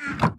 Ah.